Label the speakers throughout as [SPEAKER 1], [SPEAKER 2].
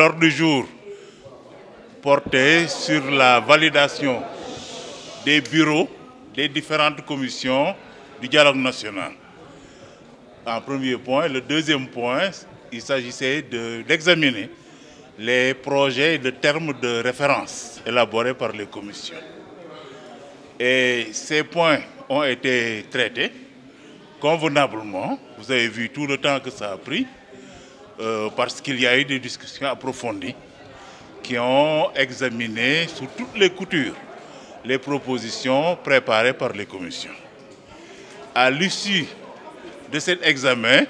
[SPEAKER 1] l'ordre du jour portait sur la validation des bureaux des différentes commissions du dialogue national. En premier point. Le deuxième point, il s'agissait d'examiner les projets de termes de référence élaborés par les commissions. Et ces points ont été traités convenablement. Vous avez vu tout le temps que ça a pris, euh, parce qu'il y a eu des discussions approfondies qui ont examiné sous toutes les coutures les propositions préparées par les commissions. À l'issue de cet examen,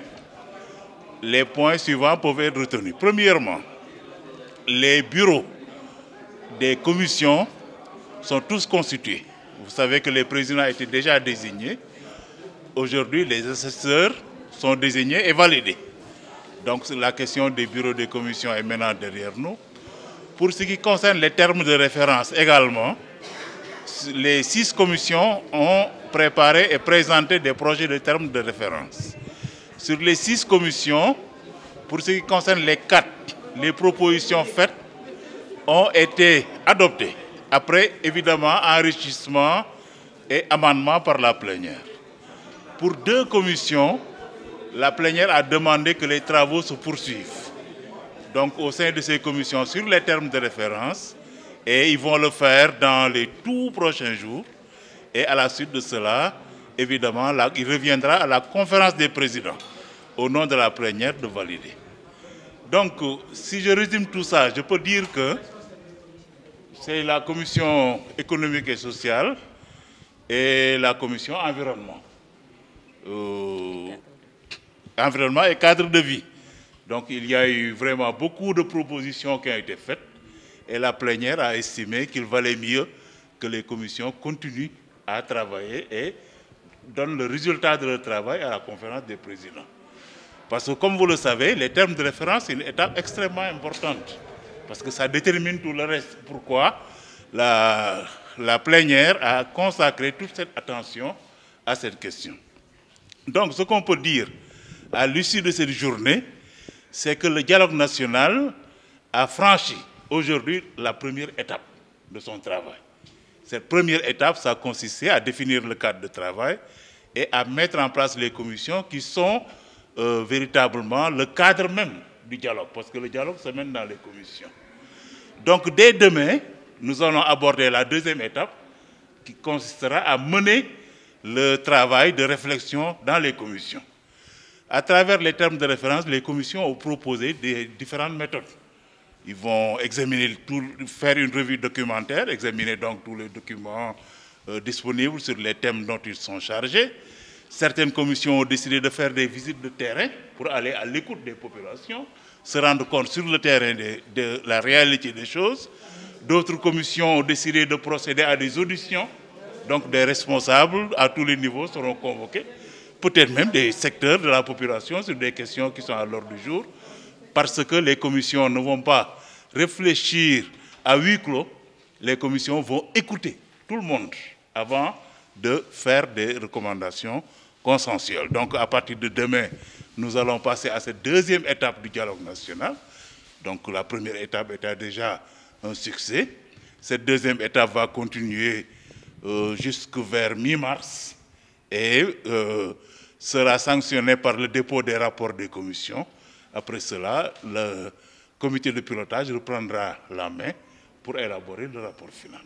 [SPEAKER 1] les points suivants peuvent être retenus. Premièrement, les bureaux des commissions sont tous constitués. Vous savez que les présidents étaient déjà désignés. Aujourd'hui, les assesseurs sont désignés et validés. Donc la question des bureaux des commissions est maintenant derrière nous. Pour ce qui concerne les termes de référence également, les six commissions ont préparé et présenté des projets de termes de référence. Sur les six commissions, pour ce qui concerne les quatre, les propositions faites ont été adoptées. Après, évidemment, enrichissement et amendement par la plénière. Pour deux commissions, la plénière a demandé que les travaux se poursuivent. Donc au sein de ces commissions sur les termes de référence, et ils vont le faire dans les tout prochains jours. Et à la suite de cela, évidemment, il reviendra à la conférence des présidents au nom de la plénière de valider. Donc, si je résume tout ça, je peux dire que c'est la commission économique et sociale et la commission environnement. Environnement et cadre de vie. Donc il y a eu vraiment beaucoup de propositions qui ont été faites et la plénière a estimé qu'il valait mieux que les commissions continuent à travailler et donnent le résultat de leur travail à la conférence des présidents. Parce que comme vous le savez, les termes de référence, c'est une étape extrêmement importante. Parce que ça détermine tout le reste. Pourquoi la, la plénière a consacré toute cette attention à cette question. Donc ce qu'on peut dire à l'issue de cette journée, c'est que le dialogue national a franchi aujourd'hui la première étape de son travail. Cette première étape, ça a consisté à définir le cadre de travail et à mettre en place les commissions qui sont euh, véritablement le cadre même du dialogue, parce que le dialogue se mène dans les commissions. Donc dès demain, nous allons aborder la deuxième étape qui consistera à mener le travail de réflexion dans les commissions. À travers les termes de référence, les commissions ont proposé différentes méthodes. Ils vont examiner tout, faire une revue documentaire, examiner donc tous les documents euh, disponibles sur les thèmes dont ils sont chargés. Certaines commissions ont décidé de faire des visites de terrain pour aller à l'écoute des populations, se rendre compte sur le terrain de, de la réalité des choses. D'autres commissions ont décidé de procéder à des auditions, donc des responsables à tous les niveaux seront convoqués, peut-être même des secteurs de la population sur des questions qui sont à l'ordre du jour parce que les commissions ne vont pas réfléchir à huis clos, les commissions vont écouter tout le monde avant de faire des recommandations consensuelles. Donc à partir de demain, nous allons passer à cette deuxième étape du dialogue national. Donc la première étape était déjà un succès. Cette deuxième étape va continuer euh, jusqu'au vers mi-mars et euh, sera sanctionnée par le dépôt des rapports des commissions. Après cela, le comité de pilotage reprendra la main pour élaborer le rapport final.